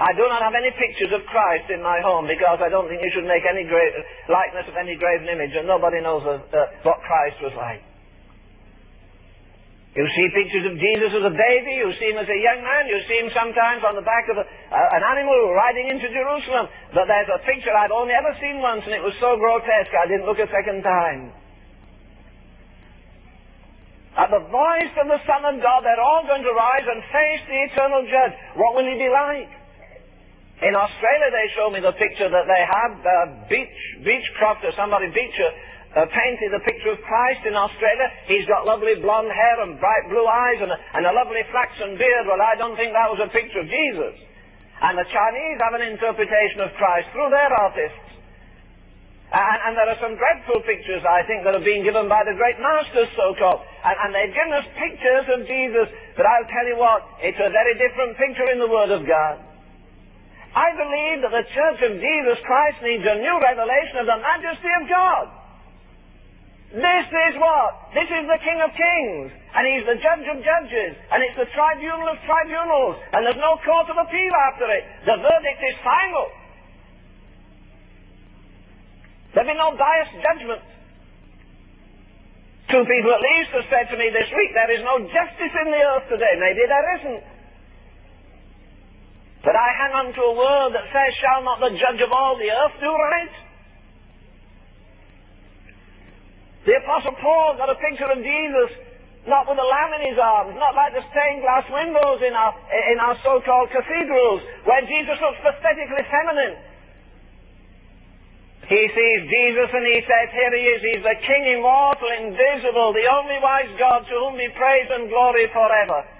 I do not have any pictures of Christ in my home because I don't think you should make any likeness of any graven image, and nobody knows uh, what Christ was like. You see pictures of Jesus as a baby, you see him as a young man, you see him sometimes on the back of a, uh, an animal riding into Jerusalem. But there's a picture I've only ever seen once, and it was so grotesque I didn't look a second time. At the voice of the Son of God, they're all going to rise and face the eternal judge. What will he be like? In Australia, they showed me the picture that they had. Uh, Beach, Beechcroft or somebody, Beecher, uh, painted a picture of Christ in Australia. He's got lovely blonde hair and bright blue eyes and a, and a lovely flaxen beard. Well, I don't think that was a picture of Jesus. And the Chinese have an interpretation of Christ through their artists. And, and, there are some dreadful pictures, I think, that have been given by the great masters, so-called. And, and they've given us pictures of Jesus. But I'll tell you what, it's a very different picture in the Word of God. I believe that the Church of Jesus Christ needs a new revelation of the majesty of God. This is what? This is the King of Kings, and He's the Judge of Judges, and it's the Tribunal of Tribunals, and there's no court of appeal after it. The verdict is final. There'll be no biased judgment. Two people at least have said to me this week, there is no justice in the earth today. Maybe there isn't. But I hang on to a word that says, Shall not the judge of all the earth do right? The Apostle Paul got a picture of Jesus, not with a lamb in his arms, not like the stained glass windows in our, in our so-called cathedrals, where Jesus looks pathetically feminine. He sees Jesus and he says, Here he is, he's the King immortal, invisible, the only wise God to whom be praise and glory forever.